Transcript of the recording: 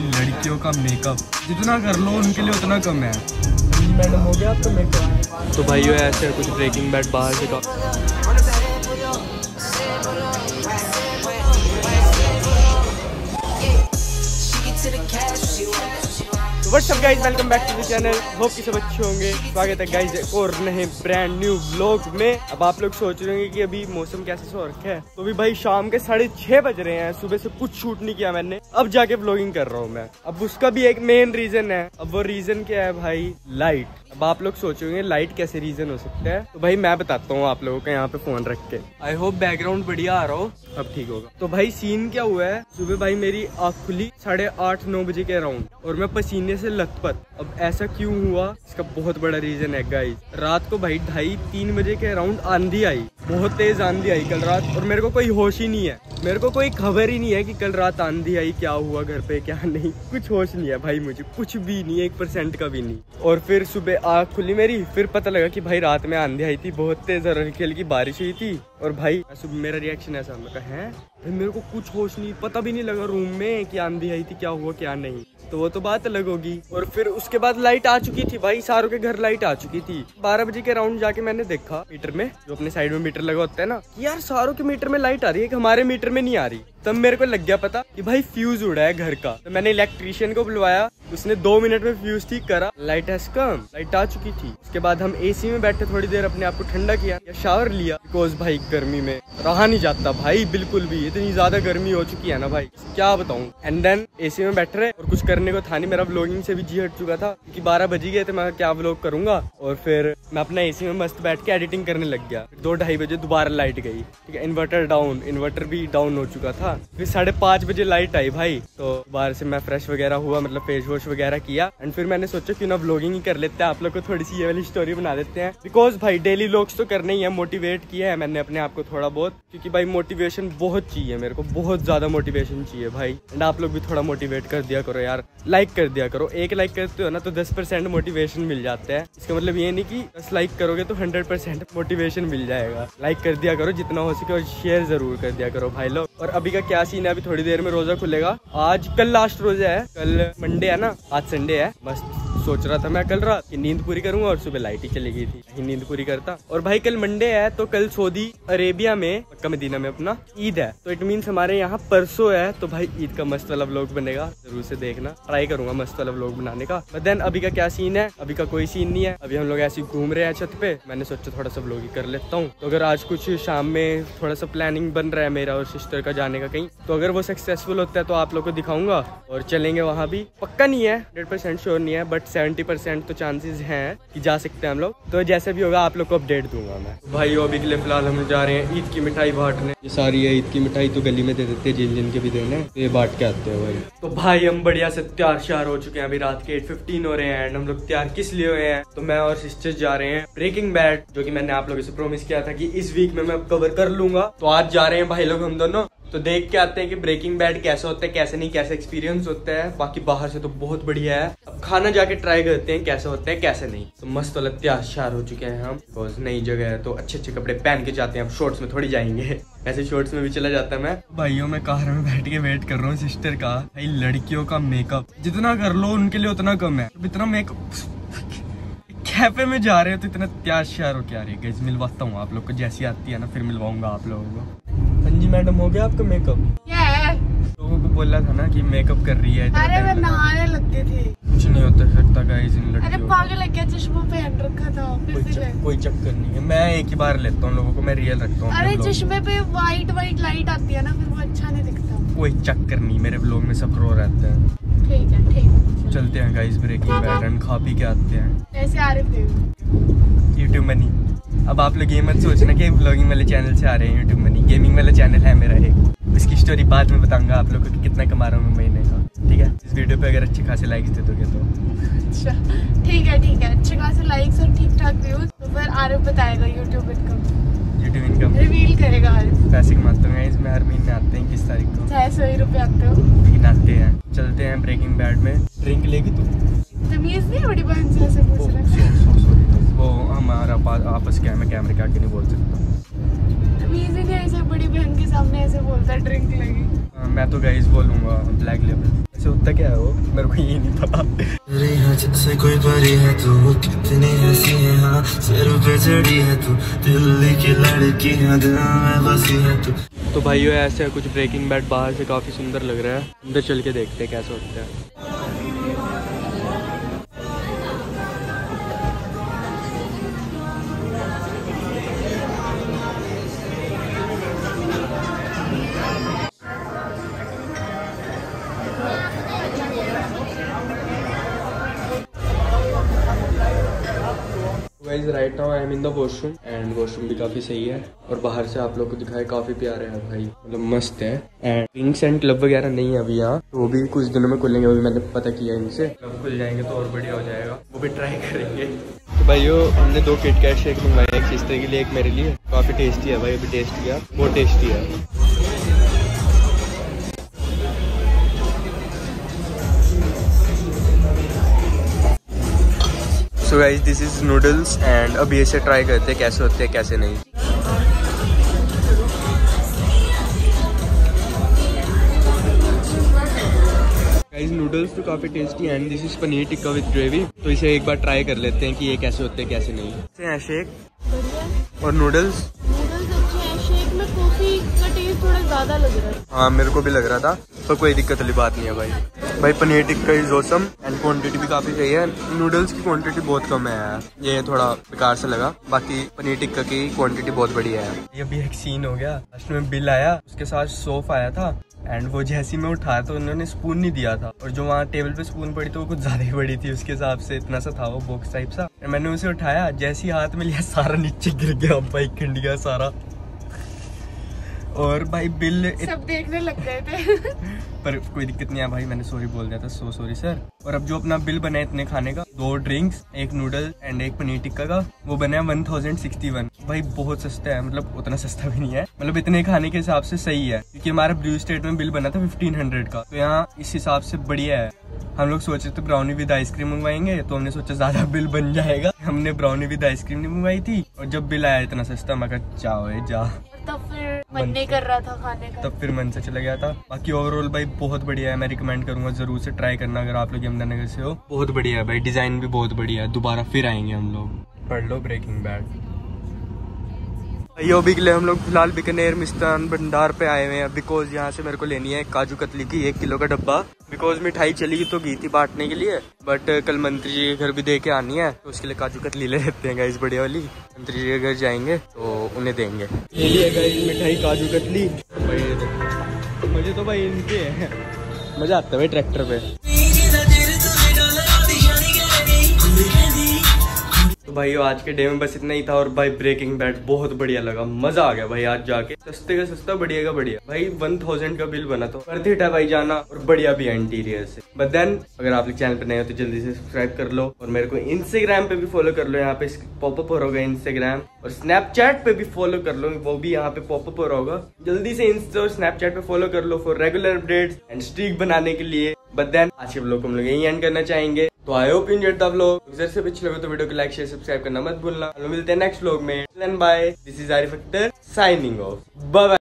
लड़कियों का मेकअप जितना कर लो उनके लिए उतना कम है। मैडम हो गया आपका मेकअप तो भाई ऐसे कुछ ब्रेकिंग बैड बाहर से what's up guys welcome back to the channel hope कि सब अच्छे होंगे। स्वागत है गाइस एक और नए ब्रांड न्यू व्लॉग में। अब आप लोग सोच रहे होंगे कि अभी मौसम कैसे सो रखा है। तो अभी भाई शाम के साढ़े छह बज रहे हैं। सुबह से कुछ शूट नहीं किया मैंने। अब जाके ब्लॉगिंग कर रहा हूँ मैं। अब उसका भी एक मेन रीजन है। अब वो रीजन क्या है भाई? लाइट अब आप लोग सोचोगे लाइट कैसे रीजन हो सकता है? तो भाई मैं बताता हूँ आप लोगों का यहाँ पे फ़ोन रख के। आई होप बैकग्राउंड बढ़िया आ रहा हो। अब ठीक होगा। तो भाई सीन क्या हुआ है? सुबह भाई मेरी आँख खुली साढ़े आठ नौ बजे के अराउंड और मैं पसीने से लथपथ। अब ऐसा क्यों हुआ? इसका बहुत बड़ा रीजन है गाइस रात को भाई ढाई तीन बजे के अराउंड आंधी आई। बहुत तेज आंधी आई कल रात, और मेरे को कोई होश ही नहीं है। मेरे को कोई खबर ही नहीं है कि कल रात आंधी आई, क्या हुआ घर पे, क्या नहीं। कुछ होश नहीं है भाई मुझे, कुछ भी नहीं, एक परसेंट का भी नहीं। और फिर सुबह आग खुली मेरी, फिर पता लगा कि भाई रात में आंधी आई थी, बहुत तेज और हल्की हल्की बारिश हुई थी। और भाई सुबह मेरा रिएक्शन ऐसा, मैं कहा, है? मेरे को कुछ होश नहीं, पता भी नहीं लगा रूम में कि आंधी आई थी, क्या हुआ, क्या नहीं। तो वो तो बात अलग होगी। और फिर उसके बाद लाइट आ चुकी थी भाई, सारों के घर लाइट आ चुकी थी। बारह बजे के राउंड जाके मैंने देखा मीटर में, जो अपने साइड में मीटर लगा होता है ना यार सारों के मीटर में लाइट आ रही है हमारे मीटर में नहीं आ रही। तब मेरे को लग गया पता कि भाई फ्यूज उड़ा है घर का। तो मैंने इलेक्ट्रीशियन को बुलवाया, उसने दो मिनट में फ्यूज ठीक करा। लाइट हैज़ कम लाइट आ चुकी थी। उसके बाद हम एसी में बैठे थोड़ी देर, अपने आप को ठंडा किया या शावर लिया। बिकॉज़ भाई गर्मी में रहा नहीं जाता भाई, बिल्कुल भी। इतनी ज़्यादा गर्मी हो चुकी है ना भाई, क्या बताऊँ। एंड देन एसी में बैठ रहे और कुछ करने को था नहीं। मेरा व्लॉगिंग से भी जी हट चुका था क्योंकि बारह बजी गए थे, मैं क्या व्लॉग करूँगा? और फिर मैं अपना एसी में मस्त बैठ के एडिटिंग करने लग गया। दो ढाई बजे दोबारा लाइट गई, ठीक है? इन्वर्टर डाउन इन्वर्टर भी डाउन हो चुका था। फिर साढ़े पाँच बजे लाइट आई भाई। तो बाहर से मैं फ्रेश वगैरह हुआ मतलब फेस वॉश वगैरह किया। एंड फिर मैंने सोचा, क्यों ना व्लॉगिंग ही कर लेते हैं? आप लोग को थोड़ी सी ये वाली स्टोरी बना देते हैं। बिकॉज़ भाई डेली व्लॉग्स तो करने ही है मोटिवेट किया है मैंने अपने आप को थोड़ा बहुत। क्योंकि भाई मोटिवेशन बहुत चाहिए मेरे को, बहुत ज़्यादा मोटिवेशन चाहिए भाई। एंड आप लोग भी थोड़ा मोटिवेट कर दिया करो यार। लाइक कर दिया करो। एक लाइक करते हो ना तो दस परसेंट मोटिवेशन मिल जाते हैं। इसका मतलब ये नहीं कि दस लाइक करोगे तो हंड्रेड परसेंट मोटिवेशन मिल जाएगा। लाइक कर दिया करो, जितना हो सके और शेयर ज़रूर कर दिया करो भाई लोग। और अभी का क्या सीन है? अभी थोड़ी देर में रोजा खुलेगा। आज कल लास्ट रोजा है। कल मंडे है ना? आज संडे है। बस सोच रहा था मैं कल रात की नींद पूरी करूँगा और सुबह लाइट ही चली गई थी। नींद पूरी करता। और भाई कल मंडे है तो कल सऊदी अरेबिया में, मक्का मदीना में अपना ईद है। तो इट मीन्स हमारे यहाँ परसों है तो भाई ईद का मस्त वाला व्लॉग बनेगा। ज़रूर से देखना। ट्राई करूँगा मस्त वाला व्लॉग बनाने का। बट देन अभी का क्या सीन है? अभी का कोई सीन नहीं है। अभी हम लोग ऐसे घूम रहे हैं छत पे। मैंने सोचा थोड़ा सा व्लॉग ही कर लेता हूँ। तो अगर आज कुछ शाम में थोड़ा सा प्लानिंग बन रहा है मेरा और सिस्टर का जाने का कहीं तो अगर वो सक्सेसफुल होता है तो आप लोग को दिखाऊँगा। और चलेंगे वहाँ भी। पक्का नहीं है हंड्रेड परसेंट श्योर नहीं है बट सेवेंटी परसेंट तो चांसेस हैं कि जा सकते हैं हम लोग। तो जैसे भी होगा आप लोग को अपडेट दूँगा मैं। भाई अभी के लिए फ़िलहाल हम जा रहे हैं ईद की मिठाई बांटने। ये सारी है ईद की मिठाई तो गली में दे देते हैं जिन जिन के भी देने तो ये बांट के आते हैं भाई। तो भाई हम बढ़िया से तैयार श्यार हो चुके हैं। अभी रात के एट फिफ्टीन हो रहे हैं एंड हम लोग तैयार किस लिए हुए हैं? तो मैं और सिस्टर जा रहे हैं ब्रेकिंग बैट जो की मैंने आप लोगों से प्रोमिस किया था की इस वीक में मैं कवर कर लूँगा। तो आज जा रहे हैं भाई लोग हम दोनों। तो देख के आते हैं कि ब्रेकिंग बैड कैसा होता है, कैसे नहीं, कैसे एक्सपीरियंस होता है। बाकी बाहर से तो बहुत बढ़िया है। अब खाना जाके ट्राई करते हैं, कैसे होता है, कैसे नहीं। तो मस्त वाला हो चुके हैं हम। बिकॉज़ नई जगह है तो अच्छे अच्छे कपड़े पहन के जाते हैं। अब शॉर्ट्स में थोड़ी जाएँगे। ऐसे शॉर्ट्स में भी चला जाता है मैं। भाइयों, मैं कार में बैठ के वेट कर रहा हूँ सिस्टर का। भाई, लड़कियों का मेकअप जितना कर लो, उनके लिए उतना कम है। इतना मेकअप कैफ़े में जा रहे हैं तो इतना तैयार श्यार हो क्या रही है। मिलवाता हूँ आप लोग को। जैसी आती है ना, फिर मिलवाऊँगा आप लोगों को। जी मैडम हो गया आपका मेकअप लोगों को बोला था ना कि मेकअप कर रही है अरे मैं नहाने लगती थी। कुछ नहीं होता सकता गाइस इन अरे पागल लग गया चश्मा पहन रखा था कोई, चक, कोई चक्कर नहीं है। मैं एक ही बार लेता हूँ लोगों को मैं रियल रखता हूँ अरे चश्मे पे वाइट वाइट लाइट आती है ना फिर वो अच्छा नहीं दिखता। कोई चक्कर नहीं मेरे ब्लॉग में सब रो रहते हैं। ठीक है ठीक चलते हैं गाइस ब्रेकिंग एंड खा पी के आते हैं। ऐसे आ रहे थे। यूट्यूब मनी अब आप लोग ये मत सोचना कि ब्लॉगिंग वाले चैनल से आ रहे हैं यूट्यूब मनी गेमिंग वाला चैनल है मेरा एक। इसकी स्टोरी बाद में बताऊँगा आप लोगों को कितना कमा रहा हूँ मैं महीने का। ठीक है? इस वीडियो पे अगर अच्छे खासे लाइक्स दे दोगे तो। अच्छा ठीक है ठीक है। अच्छे खासे लाइक्स और ठीक ठाक व्यूज़ तो फिर आरिफ बताएगा YouTube income YouTube income reveal करेगा आरिफ। पैसे कमाते हैं इसमें हर महीने आते हैं किस तारीख को? छह सौ रुपये आते हो। तीन आते हैं। चलते हैं ब्रेकिंग बैड में। ड्रिंक लेगी तू? तमीज नहीं बड़ी बहन से पूछ रहे वो हमारा आपस मैं कैमरे के आगे नहीं बोल सकता। तमीज ही ऐसे बड़ी बहन के सामने ऐसे बोलता ड्रिंक लगी मैं तो गाइस बोलूँगा ब्लैक लेवल से होता क्या है वो? मेरे को ये नहीं पता। तेरे कोई परी है तू कितनी हँसी है हाँ सिर पे चढ़ी है तू दिल्ली की लड़की है दिल में बसी है तू। तो भाइयों ऐसे कुछ ब्रेकिंग बैट बाहर से काफ़ी सुंदर लग रहा है। अंदर चल के देखते हैं कैसा होता है। Guys right now I am in the washroom and washroom भी काफ़ी सही है। और बाहर से आप लोग को दिखाए काफ़ी प्यारे है भाई। मतलब मस्त है। एंड ड्रिंक्स एंड क्लब वगैरह नहीं है अभी यहाँ। तो वो भी कुछ दिनों में खुलेंगे अभी मैंने पता किया इनसे। क्लब खुल जाएँगे तो और बढ़िया हो जाएगा। वो भी ट्राई करेंगे। तो भाइयों हमने दो किटकैट शेक मंगवाए एक सिस्टर के लिए एक मेरे लिए। काफ़ी टेस्टी है भाई अभी टेस्ट किया। बहुत टेस्टी है। So guys this is noodles and अभी ऐसे ट्राई करते हैं कैसे होते हैं कैसे नहीं। गाइस नूडल्स तो काफ़ी tasty and this is paneer tikka with gravy तो इसे एक बार ट्राई कर लेते हैं कि ये कैसे होते हैं कैसे नहीं। हैं शेक और नूडल्स है। मेरे को भी लग रहा था, पर कोई दिक्कत वाली बात नहीं है भाई। भाई, paneer tikka is awesome and quantity भी काफ़ी सही है। नूडल्स की क्वांटिटी बहुत कम है ये थोड़ा बेकार से लगा। बाकी पनीर टिक्का की क्वांटिटी बहुत बढ़िया है। ये अभी एक सीन हो गया। लास्ट में बिल आया, उसके साथ सोफ आया था एंड वो जैसी मैं उठाया तो उन्होंने स्पून नहीं दिया था। और जो वहाँ टेबल पे स्पून पड़ी तो वो कुछ ज़्यादा ही बड़ी थी, उसके हिसाब से इतना सा था वो बॉक्स टाइप सा। मैंने उसे उठाया, जैसी हाथ में लिया, सारा नीचे गिर गया, भाई, खिंड गया सारा। और भाई बिल इत... सब देखने लग गए थे। पर कोई दिक्कत नहीं है भाई मैंने सॉरी बोल दिया था। सो सॉरी सर और अब जो अपना बिल बना है इतने खाने का दो ड्रिंक्स एक नूडल एंड एक पनीर टिक्का का वो बना है वन थाउज़ेंड सिक्सटी वन भाई बहुत सस्ता है मतलब उतना सस्ता भी नहीं है। मतलब इतने खाने के हिसाब से सही है क्योंकि हमारा ब्लू स्टेट में बिल बना था फिफ्टीन हंड्रेड का। तो यहाँ इस हिसाब से बढ़िया है। हम लोग सोचे थे ब्राउनी विद आइसक्रीम मंगवाएँगे तो हमने सोचा ज़्यादा बिल बन जाएगा। हमने ब्राउनी विद आइसक्रीम नहीं मंगवाई थी और जब बिल आया इतना सस्ता मैं जाओ जा। मन नहीं कर रहा था खाने का। तब फिर मन से चला गया था। बाकी ओवरऑल भाई बहुत बढ़िया है मैं रिकमेंड करूँगा ज़रूर से ट्राई करना अगर आप लोग यमुनानगर से हो। बहुत बढ़िया है भाई डिज़ाइन भी बहुत बढ़िया है। दोबारा फिर आएँगे हम लोग। पढ़ लो ब्रेकिंग बैड यो भी के लिए हम लोग फ़िलहाल बीकानेर मिस्तान भंडार पे आए हुए हैं। बिकॉज़ यहाँ से मेरे को लेनी है काजू कतली की एक किलो का डब्बा। बिकॉज़ मिठाई चली गई तो गई थी बांटने के लिए। बट कल मंत्री जी के घर भी दे के आनी है तो उसके लिए काजू कतली ले लेते हैं गाइस बढ़िया वाली। मंत्री जी के घर जाएँगे तो उन्हें देंगे। गाइस मिठाई काजू कतली। मुझे तो भाई इनके मज़ा आता है भाई ट्रैक्टर पे। भाई, आज के डे में बस इतना ही था और भाई ब्रेकिंग बैट बहुत बढ़िया लगा। मज़ा आ गया भाई आज जाके। सस्ते का सस्ता, बढ़िया का बढ़िया। भाई वन थाउज़ेंड का बिल बना तो। वर्थ इट है भाई जाना और बढ़िया भी इंटीरियर से। बट देन अगर आप लोग चैनल पे नए हो तो जल्दी से सब्सक्राइब कर लो और मेरे को इंस्टाग्राम पे भी फॉलो कर लो। यहाँ पे पॉपअप हो होगा इंस्टाग्राम और स्नैपचैट पे भी फॉलो कर लो। वो भी यहाँ पे पॉपअप हो रहा होगा। जल्दी से इंस्टा और स्नैपचैट पे फॉलो कर लो for regular updates and streak बनाने के लिए। बट देन आज के ब्लॉग को हम लोग यही एंड करना चाहेंगे। तो आई होप इंजॉयड द लोग जर से पिछले लगे तो वीडियो को लाइक शेयर सब्सक्राइब करना मत भूलना। मिलते हैं नेक्स्ट ब्लॉग में। Bye this is Arif Akhtar signing off bye